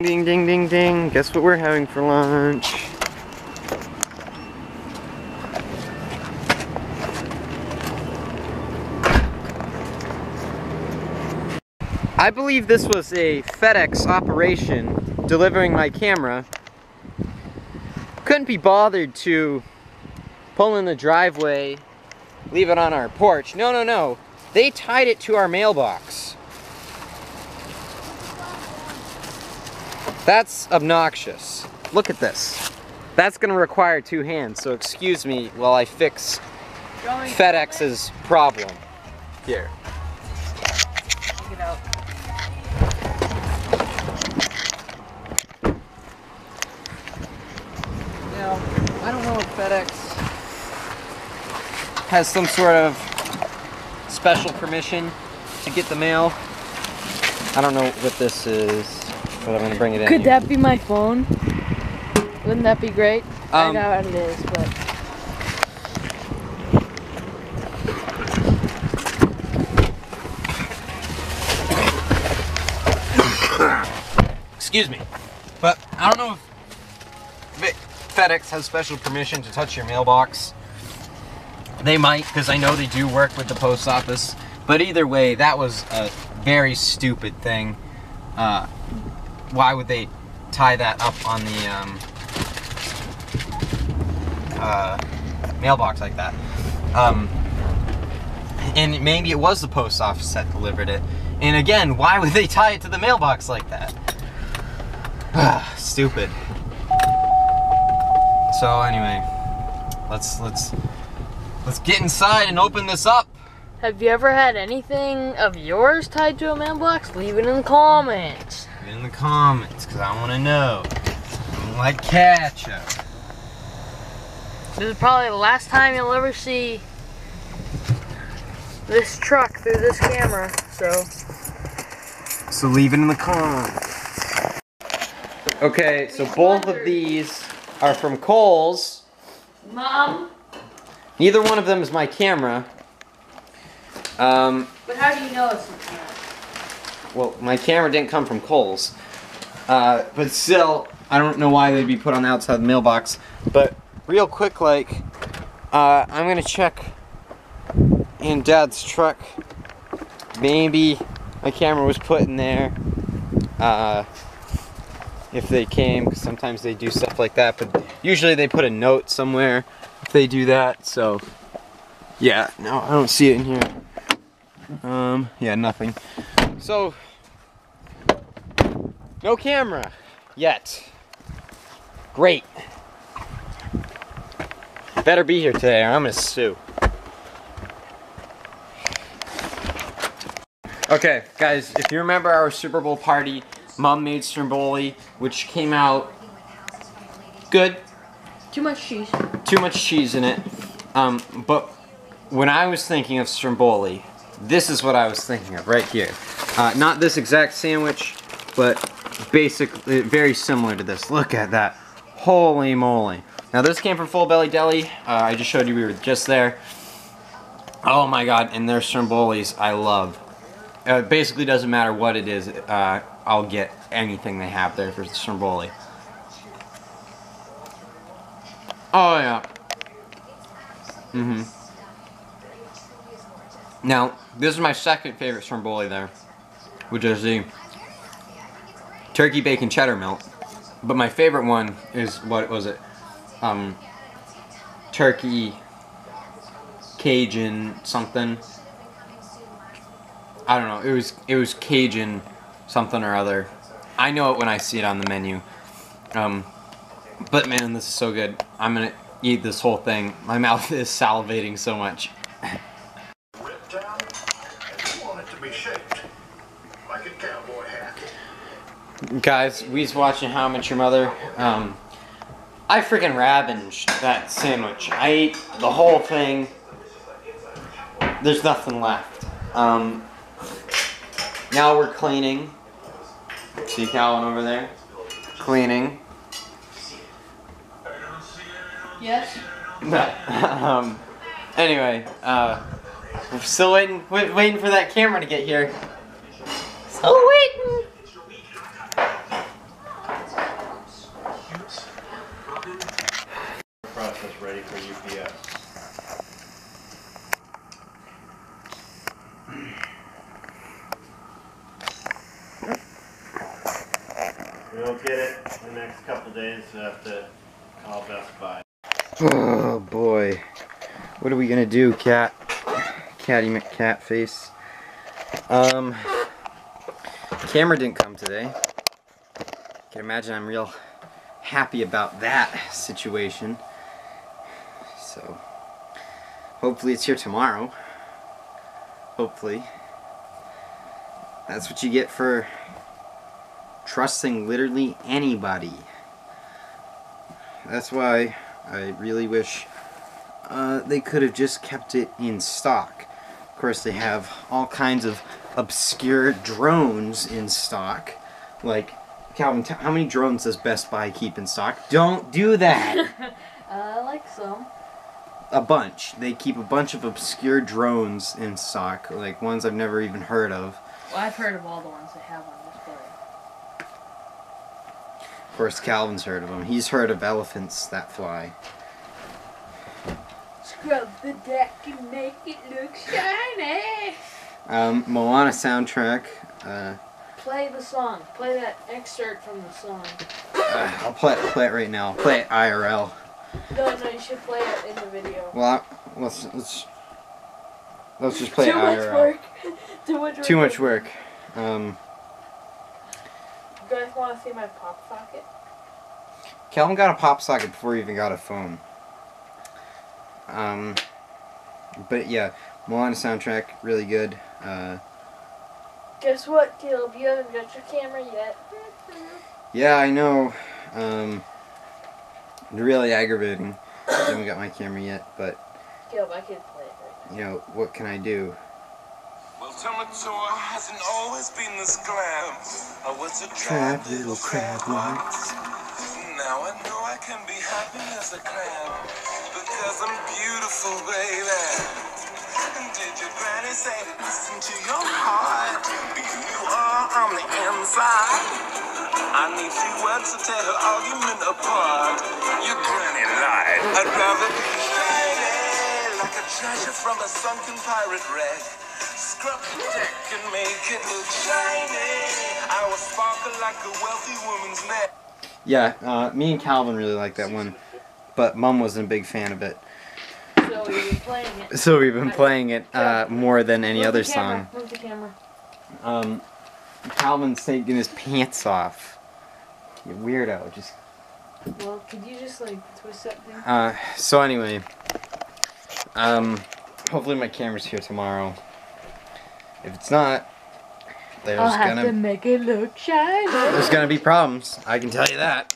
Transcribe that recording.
Ding ding ding ding. Guess what we're having for lunch? I believe this was a FedEx operation delivering my camera. Couldn't be bothered to pull in the driveway, leave it on our porch. No, no, no. They tied it to our mailbox. That's obnoxious. Look at this. That's gonna require two hands, so excuse me while I fix FedEx's problem. Here. Now, I don't know if FedEx has some sort of special permission to get the mail. I don't know what this is, but I'm gonna bring it in. Could here. that be my phone? Wouldn't that be great? I Um, know what it is, but Excuse me. But I don't know if FedEx has special permission to touch your mailbox. They might, because I know they do work with the post office. But either way, that was a very stupid thing. Uh, why would they tie that up on the um, uh, mailbox like that? Um, and maybe it was the post office that delivered it. And again, why would they tie it to the mailbox like that? Stupid. So anyway, let's let's let's get inside and open this up. have you ever had anything of yours tied to a mailbox? Leave it in the comments. In the comments, cause I want to know. I'm like ketchup. This is probably the last time you'll ever see this truck through this camera, so So leave it in the comments. Okay, so both of these are from Kohl's. Mom, Neither one of them is my camera. Um, but how do you know it's not? Well, my camera didn't come from Kohl's. Uh, but still, I don't know why they'd be put on the outside of the mailbox. But real quick, like, uh, I'm gonna check in Dad's truck. Maybe my camera was put in there. Uh, if they came, because sometimes they do stuff like that. But usually they put a note somewhere if they do that. So, yeah, no, I don't see it in here. Um, yeah, nothing. So, no camera yet. Great. Better be here today or I'm gonna sue. Okay, guys, if you remember our Super Bowl party, Mom made Stromboli, which came out good. Too much cheese. Too much cheese in it. Um, but when I was thinking of Stromboli, this is what I was thinking of right here. Uh, not this exact sandwich, but basically very similar to this. Look at that. Holy moly. Now this came from Full Belly Deli. Uh, I just showed you we were just there. Oh my god, and their Strombolis I love. Uh, it basically doesn't matter what it is, uh, I'll get anything they have there for the Stromboli. Oh yeah. Mm-hmm. Now, this is my second favorite Stromboli there, which is the turkey bacon cheddar melt. But my favorite one is what was it? Um, turkey Cajun something. I don't know. It was it was Cajun something or other. I know it when I see it on the menu. Um, but man, this is so good. I'm gonna eat this whole thing. My mouth is salivating so much. Guys, we's watching How I Met Your Mother. Um, I freaking ravaged that sandwich. I ate the whole thing. There's nothing left. Um, now we're cleaning. See Calvin over there? Cleaning. Yes. um, anyway, uh, we're still waiting, wait, waiting for that camera to get here. Still waiting. We don't get it in the next couple days, we have to call Best Buy. Oh boy. What are we gonna do, cat? Catty McCat face. Um, camera didn't come today. Can imagine I'm real happy about that situation. So, hopefully it's here tomorrow. Hopefully. That's what you get for trusting literally anybody. That's why I really wish uh, they could have just kept it in stock. Of course, they have all kinds of obscure drones in stock. Like, Calvin, how many drones does Best Buy keep in stock? Don't do that! I like some. a bunch. They keep a bunch of obscure drones in stock, like ones I've never even heard of. Well, I've heard of all the ones they have on. Of course, Calvin's heard of them. He's heard of elephants that fly. Scrub the deck and make it look shiny. Um, Moana soundtrack. Uh, Play the song. Play that excerpt from the song. uh, I'll play it, play it right now. I'll play it IRL. No, no, you should play it in the video. Well, I, let's let's let's just play Too it much IRL. work. Too much work. Too much work. Um, You guys want to see my pop socket? Calvin got a pop socket before he even got a phone. Um, but yeah, Moana soundtrack really good. Uh, Guess what, Caleb? You haven't got your camera yet. yeah, I know. Um, really aggravating. I haven't got my camera yet, but Caleb, I could play it right you know what can I do? Tamatoa hasn't always been this glam. I was a Crab, little crab once. Now I know I can be happy as a clam because I'm beautiful, baby. And did your granny say, listen to your heart? You are on the inside. I need few words to tear her argument apart. Your granny lied. I'd rather be shiny like a treasure from a sunken pirate wreck. Scrub the and make it look shiny. I will sparkle like a wealthy woman's neck. Yeah, uh, me and Calvin really like that one, but Mom wasn't a big fan of it. So we've been playing it. So we've been playing it uh, more than any Move other the camera, song. Move the camera. Um, Calvin's taking his pants off. You weirdo. Just Well, could you just like twist that thing? uh. So anyway, um, hopefully my camera's here tomorrow. If it's not, there's I'll have gonna to make it look shiny. there's gonna be problems. I can tell you that.